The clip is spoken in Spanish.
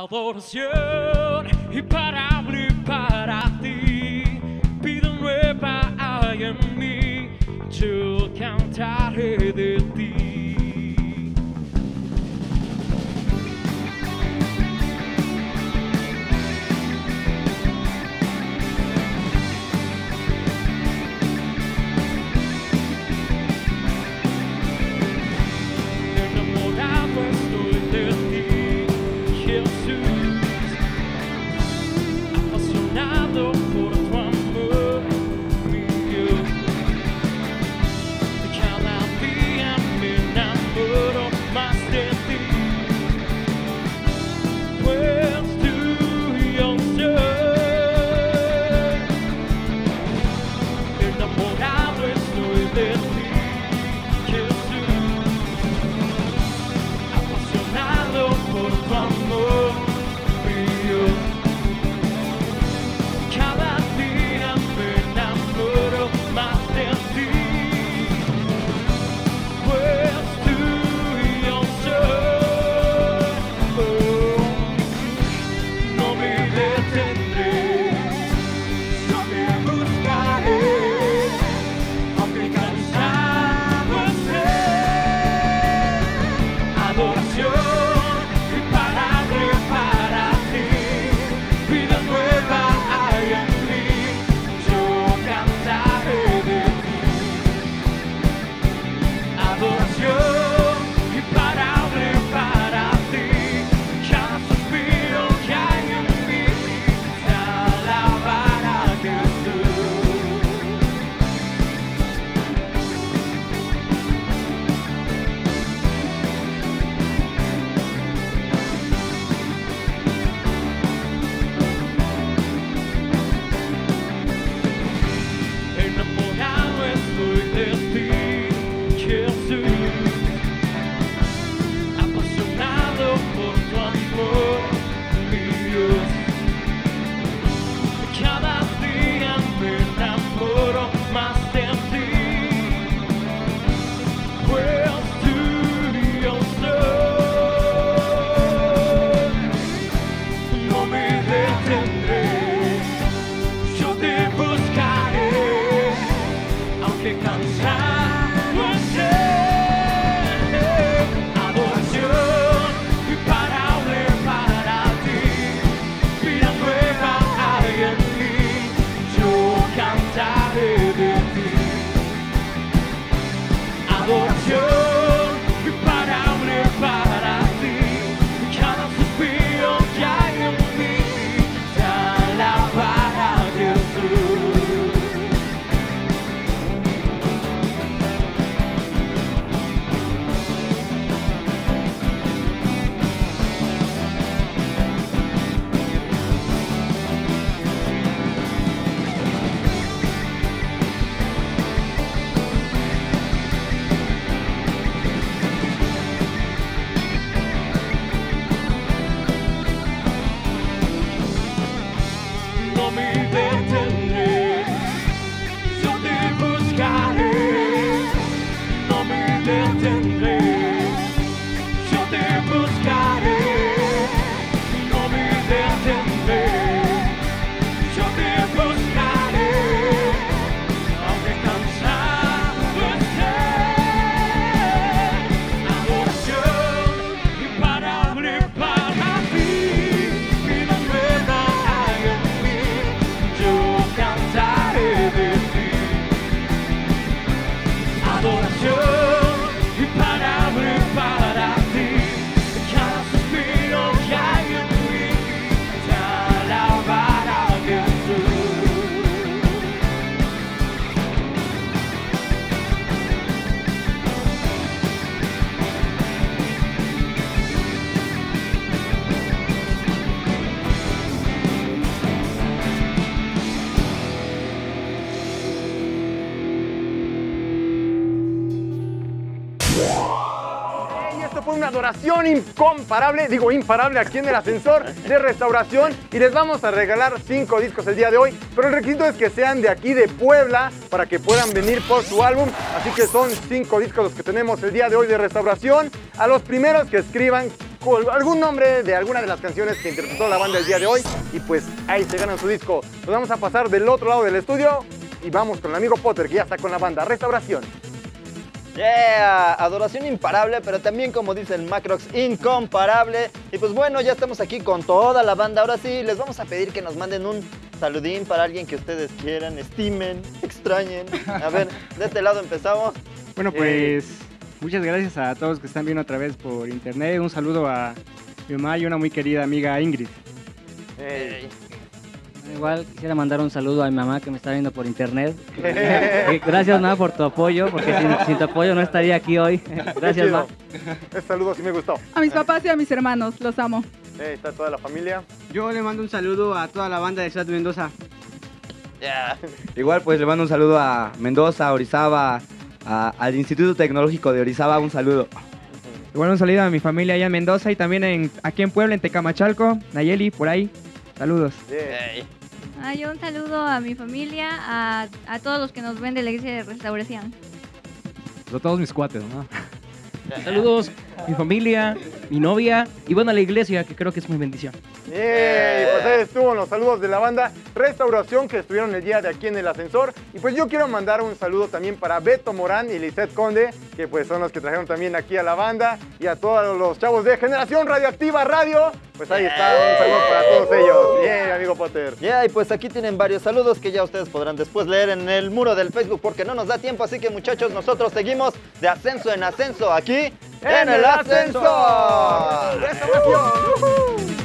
Adoración imparable para ti. Vida nueva hay en mí. Yo cantaré de ti. live to you. Una adoración incomparable, digo imparable aquí en el ascensor de restauración y les vamos a regalar cinco discos el día de hoy, pero el requisito es que sean de aquí de Puebla para que puedan venir por su álbum, así que son cinco discos los que tenemos el día de hoy de restauración. A los primeros que escriban algún nombre de alguna de las canciones que interpretó la banda el día de hoy y pues ahí se ganan su disco. Nos vamos a pasar del otro lado del estudio y vamos con el amigo Potter que ya está con la banda Restauración. Yeah, adoración imparable, pero también como dice el Macrox, incomparable. Y pues bueno, ya estamos aquí con toda la banda. Ahora sí, les vamos a pedir que nos manden un saludín para alguien que ustedes quieran, estimen, extrañen. A ver, de este lado empezamos. Bueno, pues muchas gracias a todos que están viendo otra vez por internet. Un saludo a mi mamá y una muy querida amiga Ingrid. Ey. Igual quisiera mandar un saludo a mi mamá que me está viendo por internet. Gracias, mamá, por tu apoyo, porque sin, sin tu apoyo no estaría aquí hoy. Gracias, mamá. Este saludo sí me gustó. A mis papás y a mis hermanos, los amo. Ahí está toda la familia. Yo le mando un saludo a toda la banda de Ciudad Mendoza. Yeah. Igual pues le mando un saludo a Mendoza, a Orizaba, a- al Instituto Tecnológico de Orizaba, un saludo. Igual un saludo a mi familia allá en Mendoza y también en, aquí en Puebla, en Tecamachalco, Nayeli, por ahí. Saludos. Yeah. Ah, yo un saludo a mi familia, a, a todos los que nos ven de la iglesia de restauración. a todos mis cuates, ¿no? Saludos, mi familia, mi novia y bueno, a la iglesia, que creo que es mi bendición. Yay, pues ahí estuvo los saludos de la banda Restauración que estuvieron el día de aquí en el ascensor. Y pues yo quiero mandar un saludo también para Beto Morán y Lisette Conde, que pues son los que trajeron también aquí a la banda. Y a todos los chavos de Generación Radioactiva Radio. Pues ahí está, un saludo para todos ellos. Bien, amigo Potter. Yeah, y pues aquí tienen varios saludos que ya ustedes podrán después leer en el muro del Facebook porque no nos da tiempo. Así que muchachos, nosotros seguimos de ascenso en ascenso aquí en, el ascensor. ¡Restauración!